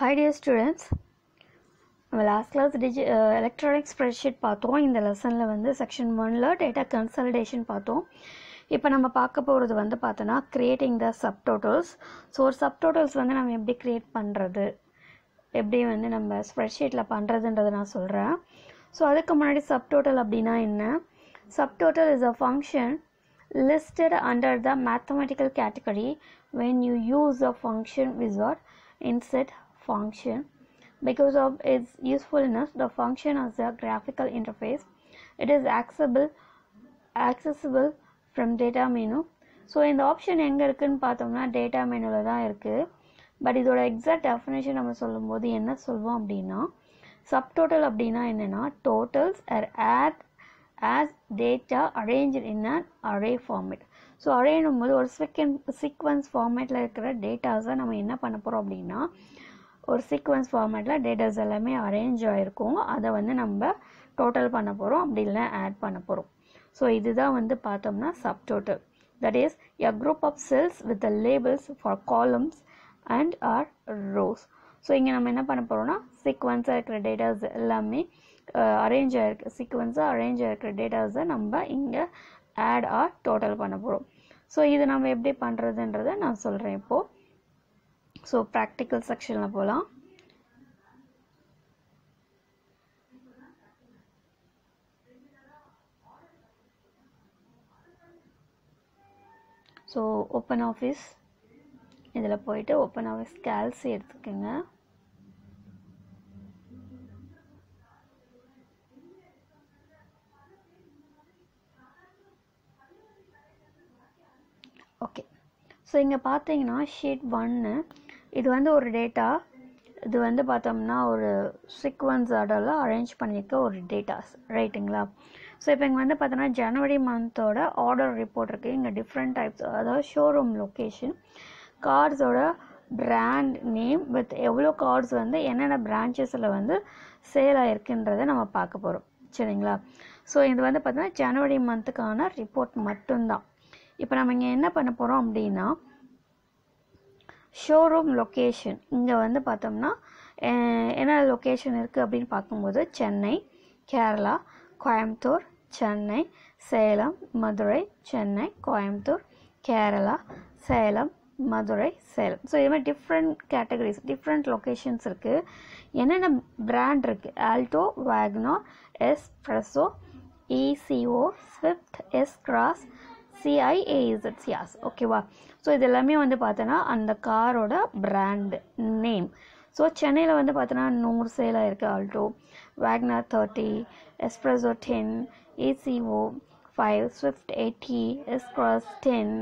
Hi dear students நம்ம last class டிஜி electronic spreadsheet பார்த்தோம். இந்த லெசனில் வந்து செக்ஷன் ஒனில் டேட்டா கன்சல்டேஷன் பார்த்தோம். இப்போ நம்ம பார்க்க போகிறது வந்து பார்த்தோன்னா க்ரியேட்டிங் த சப்டோட்டல்ஸ் ஸோ ஒரு சப்டோட்டல்ஸ் வந்து நம்ம எப்படி க்ரியேட் பண்ணுறது எப்படி வந்து நம்ம ஸ்ப்ரெட்ஷீட்டில் பண்ணுறதுன்றதை நான் சொல்கிறேன் ஸோ அதுக்கு முன்னாடி சப்டோட்டல் அப்படின்னா என்ன? Subtotal is a function listed under the mathematical category when you use function function wizard insert function. Because of its usefulness the function has a graphical interface it is accessible accessible from data menu. So இந்த option எங்கே இருக்குதுன்னு பார்த்தோம்னா data மெனுவில் தான் இருக்குது but இதோட exact definition நம்ம சொல்லும்போது என்ன சொல்வோம் அப்படின்னா சப்டோட்டல் அப்படின்னா என்னென்னா totals are add as data arrange in an array format so அரேனும் போது ஒரு செகண்ட் சீக்வன்ஸ் ஃபார்மேட்டில் இருக்கிற டேட்டாஸை நம்ம என்ன பண்ண போகிறோம் அப்படின்னா ஒரு சீக்வன்ஸ் ஃபார்மேட்டில் டேட்டாஸ் எல்லாமே அரேஞ்ச் ஆகிருக்கும் அதை வந்து நம்ம டோட்டல் பண்ண போகிறோம் அப்படி இல்லை ஆட் பண்ண போகிறோம் ஸோ இதுதான் வந்து பார்த்தோம்னா subtotal that is a group of cells with the labels for columns and or rows so இங்கே நம்ம என்ன பண்ண போகிறோம்னா சீக்வன்ஸாக இருக்கிற டேட்டாஸ் எல்லாமே அரேஞ்ச் ஆகிருக்கு சீக்வன்ஸாக அரேஞ்ச் ஆகிருக்கிற டேட்டாஸை நம்ம இங்கே ஆட் ஆர் டோட்டல் பண்ண போகிறோம் ஸோ இது நம்ம எப்படி பண்ணுறதுன்றதை நான் சொல்கிறேன் இப்போது ஸோ ப்ராக்டிக்கல் செக்ஷனில் போகலாம் ஸோ ஓப்பன் ஆஃபீஸ் இதில் போயிட்டு ஓப்பன் ஆஃபீஸ் கேல்சி எடுத்துக்கோங்க. ஓகே ஸோ இங்கே பார்த்தீங்கன்னா ஷீட் ஒன்று இது வந்து ஒரு டேட்டா இது வந்து பார்த்தோம்னா ஒரு சீக்வன்ஸ் ஆர்டரில் அரேஞ்ச் பண்ணியிருக்க ஒரு டேட்டாஸ் ரைட்டுங்களா? ஸோ இப்போ இங்கே வந்து பார்த்தோன்னா ஜனவரி மந்தோட ஆர்டர் ரிப்போர்ட் இருக்குது இங்கே டிஃப்ரெண்ட் டைப்ஸ் அதாவது ஷோரூம் லொக்கேஷன் கார்ஸோட பிராண்ட் நேம் வித் எவ்வளோ கார்ட்ஸ் வந்து என்னென்ன பிரான்ச்சஸில் வந்து சேல் ஆகிருக்குன்றதை நம்ம பார்க்க போகிறோம் சரிங்களா? ஸோ இது வந்து பார்த்தோன்னா ஜனவரி மந்த்துக்கான ரிப்போர்ட் மட்டும்தான். இப்போ நம்ம இங்கே என்ன பண்ண போகிறோம் அப்படின்னா ஷோரூம் லொக்கேஷன் இங்கே வந்து பார்த்தோம்னா என்ன லொக்கேஷன் இருக்குது அப்படின்னு பார்க்கும்போது சென்னை கேரளா கோயம்புத்தூர் சென்னை சேலம் மதுரை சென்னை கோயம்புத்தூர் கேரளா சேலம் மதுரை சேலம். ஸோ இது மாதிரி டிஃப்ரெண்ட் கேட்டகரிஸ் டிஃப்ரெண்ட் லொக்கேஷன்ஸ் இருக்குது என்னென்ன பிராண்ட் இருக்குது Alto WagonR S Presso Eeco Swift S Cross C I A Z Ciaz ஓகேவா ஸோ இது எல்லாமே வந்து பார்த்தோன்னா அந்த காரோட பிராண்டு நேம் ஸோ சென்னையில் வந்து பார்த்தோன்னா நூறு சேலாக இருக்குது Alto WagonR thirty S Presso ten Eeco five Swift eighty S Cross ten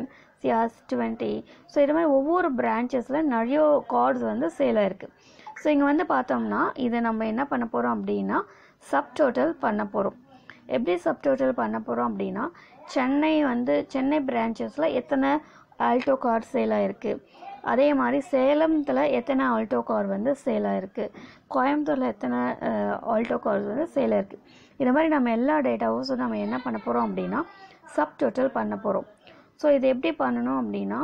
Ciaz twenty so இது மாதிரி ஒவ்வொரு பிரான்ச்சஸில் நிறைய கார்ட்ஸ் வந்து சேலாக இருக்குது ஸோ இங்கே வந்து பார்த்தோம்னா இதை நம்ம என்ன பண்ண போகிறோம் அப்படின்னா சப் டோட்டல் பண்ண போகிறோம் எப்படி சப் டோட்டல் பண்ண போகிறோம் அப்படின்னா சென்னை வந்து சென்னை பிரான்ச்சஸில் எத்தனை ஆல்டோ கார் சேலாக இருக்குது அதே மாதிரி சேலத்தில் எத்தனை ஆல்டோ கார் வந்து சேலாக இருக்குது கோயம்புத்தூரில் எத்தனை ஆல்டோ கார்ஸ் வந்து சேலாக இருக்குது இந்த மாதிரி நம்ம எல்லா டேட்டாவும் ஸோ நம்ம என்ன பண்ண போகிறோம் அப்படின்னா சப் டோட்டல் பண்ண போகிறோம் ஸோ இது எப்படி பண்ணணும் அப்படின்னா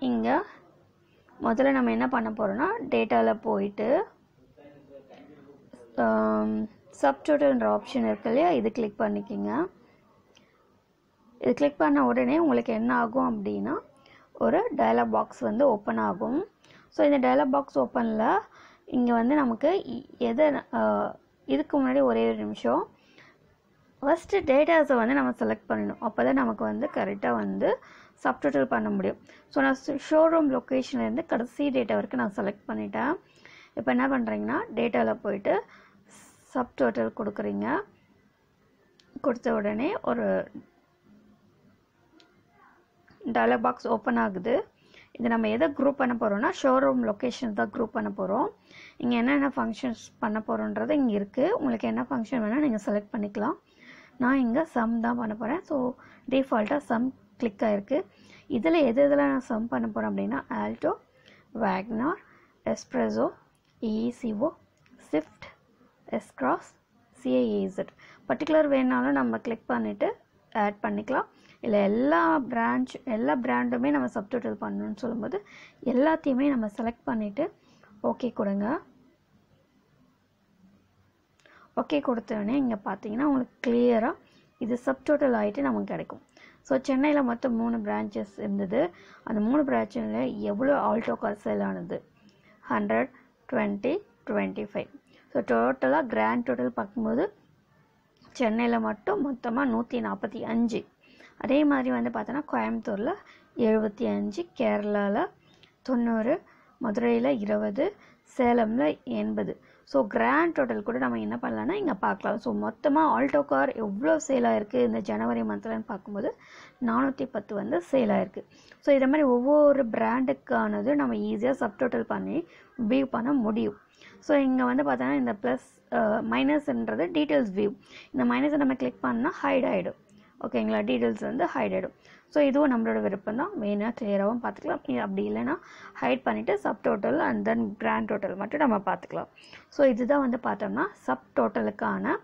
இங்கே முதல்ல நம்ம என்ன பண்ண போகிறோம்னா டேட்டாவில் போயிட்டு சப்டோட்டல்ன்ற ஆப்ஷன் இருக்கு இல்லையா? இது கிளிக் பண்ணிக்கிங்க. இது கிளிக் பண்ண உடனே உங்களுக்கு என்ன ஆகும் அப்படின்னா ஒரு டயலாக் பாக்ஸ் வந்து ஓப்பன் ஆகும். ஸோ இந்த டயலாக் பாக்ஸ் ஓப்பனில் இங்கே வந்து நமக்கு எதை இதுக்கு முன்னாடி ஒரே ஒரு நிமிஷம். ஃபஸ்ட்டு டேட்டாஸை வந்து நம்ம செலக்ட் பண்ணணும். அப்போ தான் நமக்கு வந்து கரெக்டாக வந்து சப்டோட்டல் பண்ண முடியும். ஸோ நான் ஷோரூம் லொக்கேஷன்லேருந்து கடைசி டேட்டா வரைக்கும் நான் செலக்ட் பண்ணிட்டேன். இப்போ என்ன பண்ணுறீங்கன்னா டேட்டாவில் போயிட்டு சப் டோட்டல் கொடுக்குறீங்க. கொடுத்த உடனே ஒரு டயலாக் பாக்ஸ் ஓப்பன் ஆகுது. இது நம்ம எதை குரூப் பண்ண போகிறோம்னா ஷோரூம் லொக்கேஷன் தான் குரூப் பண்ண போகிறோம் இங்கே என்னென்ன ஃபங்க்ஷன்ஸ் பண்ண போகிறோன்றது இங்கே இருக்குது உங்களுக்கு என்ன ஃபங்க்ஷன் வேணால் நீங்கள் செலக்ட் பண்ணிக்கலாம். நான் இங்கே சம் தான் பண்ண போகிறேன் ஸோ டிஃபால்ட்டாக சம் கிளிக் ஆகிருக்கு இதில் எது இதில் நான் சம் பண்ண போகிறேன் அப்படின்னா Alto WagonR S Presso Eeco Swift S Cross C I A Z particular வேணாலும் நம்ம கிளிக் பண்ணிவிட்டு ஆட் பண்ணிக்கலாம். இல்லை எல்லா பிரான்ச் எல்லா பிராண்டுமே நம்ம சப்டோட்டல் பண்ணணும்னு சொல்லும்போது எல்லாத்தையுமே நம்ம செலக்ட் பண்ணிவிட்டு ஓகே கொடுங்க. ஓகே கொடுத்தோடனே இங்கே பார்த்தீங்கன்னா உங்களுக்கு கிளியராக இது சப்டோட்டல் ஆகிட்டு நமக்கு கிடைக்கும். ஸோ சென்னையில் மொத்தம் மூணு பிரான்ச்சஸ் இருந்தது. அந்த மூணு பிரான்ச்சில் எவ்வளோ ஆல்டோ கார் சேல் ஆனது? Hundred twenty twenty five so டோட்டலாக கிராண்ட் டோட்டல் பார்க்கும்போது சென்னையில் மட்டும் மொத்தமாக நூற்றி நாற்பத்தி அஞ்சு. அதே மாதிரி வந்து பார்த்தோன்னா கோயம்புத்தூரில் எழுபத்தி அஞ்சு கேரளாவில் தொண்ணூறு மதுரையில் இருபது சேலமில் எண்பது. ஸோ கிராண்ட் டோட்டல் கூட நம்ம என்ன பண்ணலாம்னா இங்கே பார்க்கலாம். ஸோ மொத்தமாக ஆல்டோ கார் எவ்வளோ சேலாக இருக்குது இந்த ஜனவரி மந்த்லன்னு பார்க்கும்போது நானூற்றி பத்து வந்து சேலாக இருக்குது ஸோ இதை மாதிரி ஒவ்வொரு பிராண்டுக்கானது நம்ம ஈஸியாக சப் டோட்டல் பண்ணி வியூ பண்ண முடியும். ஸோ இங்கே வந்து பார்த்தோன்னா இந்த ப்ளஸ் மைனஸ்ன்றது டீட்டெயில்ஸ் வியூ இந்த மைனஸை நம்ம கிளிக் பண்ணால் ஹைட் ஆகிடும் ஓகேங்களா? டீட்டெயில்ஸ் வந்து ஹைட் ஆகிடும் ஸோ இதுவும் நம்மளோட விருப்பம் தான் மெயினாக கிளியராகவும் பார்த்துக்கலாம். அப்படி இல்லைன்னா ஹைட் பண்ணிவிட்டு subtotal and then grand total மட்டும் நம்ம பார்த்துக்கலாம். ஸோ இதுதான் வந்து பார்த்தோம்னா சப் டோட்டலுக்கான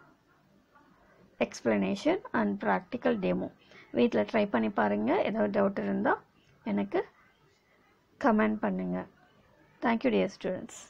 எக்ஸ்ப்ளனேஷன் அண்ட் ப்ராக்டிக்கல் டெமோ வீட்டில் ட்ரை பண்ணி பாருங்கள் ஏதாவது டவுட் இருந்தால் எனக்கு கமெண்ட் பண்ணுங்கள் தேங்க்யூ டியர் ஸ்டூடெண்ட்ஸ்